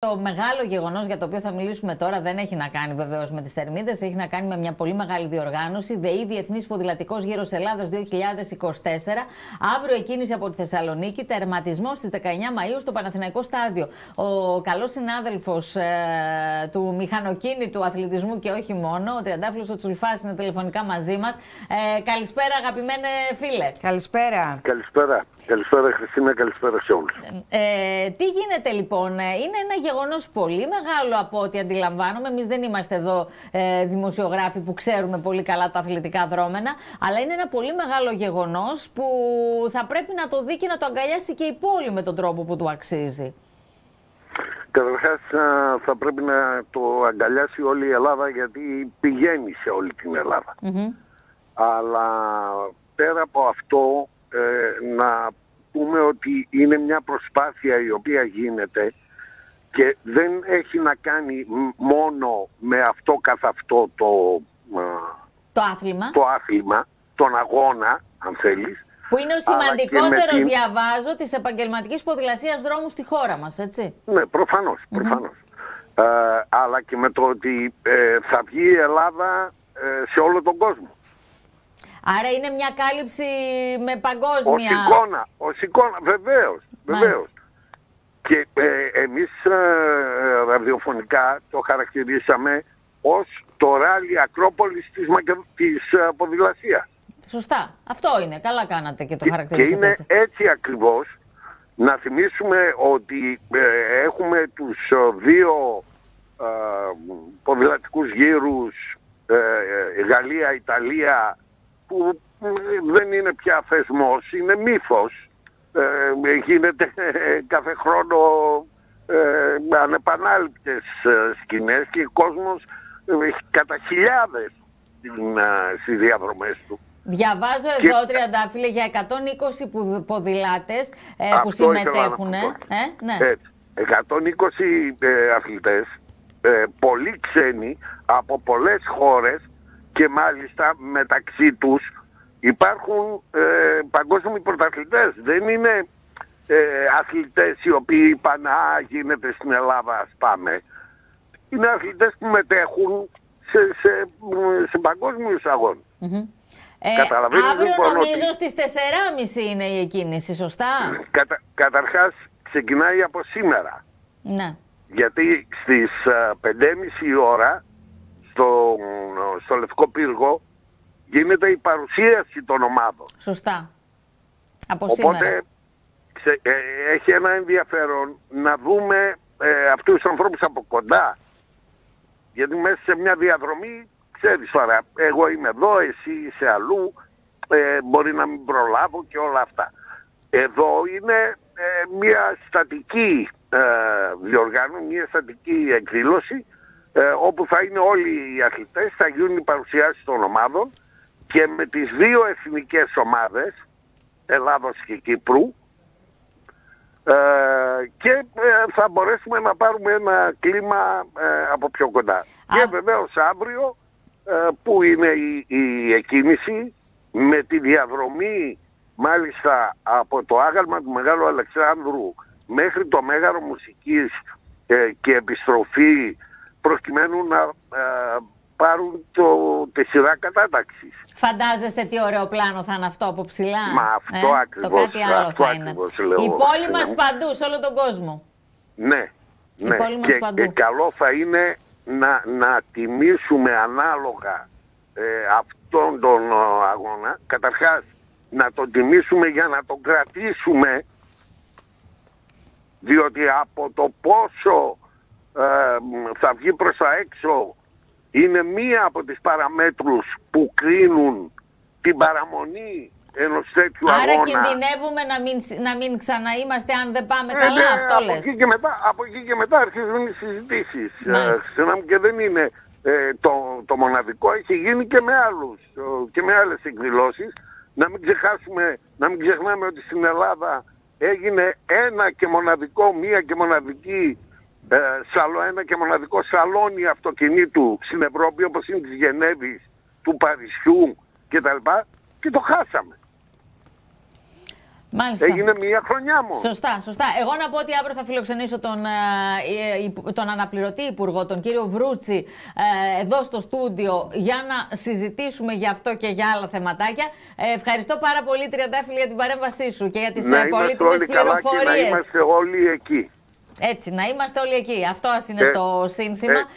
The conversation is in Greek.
Το μεγάλο γεγονός για το οποίο θα μιλήσουμε τώρα δεν έχει να κάνει βεβαίως με τις θερμίδες, έχει να κάνει με μια πολύ μεγάλη διοργάνωση. ΔΕΗ Διεθνής Ποδηλατικός Γύρος Ελλάδο 2024. Αύριο εκκίνηση από τη Θεσσαλονίκη, τερματισμός στις 19 Μαου στο Παναθηναϊκό Στάδιο. Ο καλός συνάδελφος ε, του μηχανοκίνητου αθλητισμού και όχι μόνο, ο Τριαντάφυλλος ο Τσουλφάς, είναι τηλεφωνικά μαζί μας. Ε, καλησπέρα, αγαπημένε φίλε. Καλησπέρα. Καλησπέρα. Καλησπέρα, Χριστίνα. Καλησπέρα σε όλους. Ε, τι γίνεται λοιπόν, είναι ένα γεγονός πολύ μεγάλο από ό,τι αντιλαμβάνομαι. Εμείς δεν είμαστε εδώ ε, δημοσιογράφοι που ξέρουμε πολύ καλά τα αθλητικά δρόμενα, αλλά είναι ένα πολύ μεγάλο γεγονός που θα πρέπει να το δει και να το αγκαλιάσει και η πόλη με τον τρόπο που του αξίζει. Καταρχάς, θα πρέπει να το αγκαλιάσει όλη η Ελλάδα γιατί πηγαίνει σε όλη την Ελλάδα. Αλλά πέρα από αυτό, ε, να πούμε ότι είναι μια προσπάθεια η οποία γίνεται και δεν έχει να κάνει μόνο με αυτό καθ' αυτό το, το, άθλημα. το άθλημα, τον αγώνα αν θέλεις. Που είναι ο σημαντικότερος, την... διαβάζω, της επαγγελματικής ποδηλασίας δρόμου στη χώρα μας, έτσι. Ναι, προφανώς, Ε, αλλά και με το ότι ε, θα βγει η Ελλάδα ε, σε όλο τον κόσμο. Άρα είναι μια κάλυψη με παγκόσμια... Ως εικόνα, ως εικόνα, βεβαίως, βεβαίως. Και ε, εμείς ε, ραδιοφωνικά το χαρακτηρίσαμε ως το ράλι Ακρόπολης της, της ε, ποδηλασίας. Σωστά. Αυτό είναι. Καλά κάνατε και το χαρακτηρίσατε Και είναι έτσι, έτσι ακριβώς. Να θυμίσουμε ότι ε, έχουμε τους δύο ε, ποδηλατικούς γύρους Γαλλία-Ιταλία που δεν είναι πια θεσμός, είναι μύθος ε, γίνεται κάθε χρόνο ε, ανεπανάληπτες ε, σκηνές και ο κόσμος ε, κατά χιλιάδες στις διαδρομές του. Διαβάζω και... εδώ, Τριαντάφυλλε, για 120 ποδηλάτες ε, που συμμετέχουν. Ε, ναι. 120 ε, αθλητές, ε, πολλοί ξένοι από πολλές χώρες και μάλιστα μεταξύ τους υπάρχουν ε, παγκόσμιοι πρωταθλητές. Δεν είναι ε, αθλητές οι οποίοι είπαν «Α, γίνεται στην Ελλάδα, ας πάμε». Είναι αθλητές που μετέχουν σε, σε, σε παγκόσμιους αγώνες. Mm-hmm. Ε, αύριο λοιπόν νομίζω ότι... στις 4.30 είναι η εκκίνηση, σωστά; Κατα, καταρχάς ξεκινάει από σήμερα. Ναι. Γιατί στις 5.30 ώρα στο, στο Λευκό Πύργο γίνεται η παρουσίαση των ομάδων. Σωστά. Από Οπότε, σήμερα. Ξε, ε, έχει ένα ενδιαφέρον να δούμε ε, αυτούς τους ανθρώπους από κοντά. Γιατί μέσα σε μια διαδρομή, ξέρεις τώρα, εγώ είμαι εδώ, εσύ είσαι αλλού, ε, μπορεί να μην προλάβω και όλα αυτά. Εδώ είναι ε, μια στατική ε, διοργάνωση, μια στατική εκδήλωση, όπου θα είναι όλοι οι αθλητές, θα γίνουν οι παρουσιάσεις των ομάδων και με τις δύο εθνικές ομάδες, Ελλάδος και Κύπρου, ε, και ε, θα μπορέσουμε να πάρουμε ένα κλίμα ε, από πιο κοντά. Και βεβαίως αύριο, που είναι η, η εκκίνηση, με τη διαδρομή μάλιστα από το άγαλμα του Μεγάλου Αλεξάνδρου μέχρι το Μέγαρο Μουσικής και επιστροφή προκειμένου να πάρουν το, τη σειρά κατάταξης. Φαντάζεστε τι ωραίο πλάνο θα είναι αυτό από ψηλά. Μα αυτό ε; ακριβώς, Το κάτι άλλο θα είναι. Λέω, η πόλη μας παντού, σε όλο τον κόσμο. Ναι, ναι. Η πόλη και, παντού. και καλό θα είναι να, να τιμήσουμε ανάλογα ε, αυτόν τον αγώνα. Καταρχάς, να τον τιμήσουμε για να τον κρατήσουμε διότι από το πόσο ε, θα βγει προς τα έξω είναι μία από τις παραμέτρους που κρίνουν την παραμονή ενός τέτοιου Άρα αγώνα. Άρα κινδυνεύουμε να μην, να μην ξαναείμαστε αν δεν πάμε ε, καλά, ναι, αυτό από λες. Εκεί και μετά, από εκεί και μετά αρχίζουν οι συζητήσεις. Ε, και δεν είναι ε, το, το μοναδικό, έχει γίνει και με άλλους και με άλλες εκδηλώσεις. Να μην ξεχάσουμε, να μην ξεχνάμε ότι στην Ελλάδα έγινε ένα και μοναδικό, μία και μοναδική ε, σαλό, ένα και μοναδικό σαλόνι αυτοκινήτου στην Ευρώπη όπως είναι της Γενέβης, του Παρισιού κτλ. Και, και το χάσαμε. Μάλιστα. Έγινε μία χρονιά μου. Σωστά, σωστά. Εγώ να πω ότι αύριο θα φιλοξενήσω τον, ε, τον αναπληρωτή υπουργό, τον κύριο Βρούτσι, ε, εδώ στο στούντιο για να συζητήσουμε για αυτό και για άλλα θεματάκια. Ε, ευχαριστώ πάρα πολύ, Τριαντάφυλλη, για την παρέμβασή σου και για τις πολύτιμες πληροφορίε. Να είμαστε όλοι εκεί. Έτσι, να είμαστε όλοι εκεί. Αυτό είναι το σύνθημα.